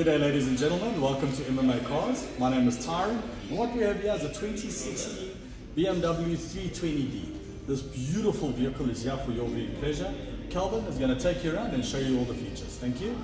Good day, ladies and gentlemen. Welcome to MMA Cars. My name is Tyron. And what we have here is a 2016 BMW 320d. This beautiful vehicle is here for your viewing pleasure. Calvin is going to take you around and show you all the features. Thank you.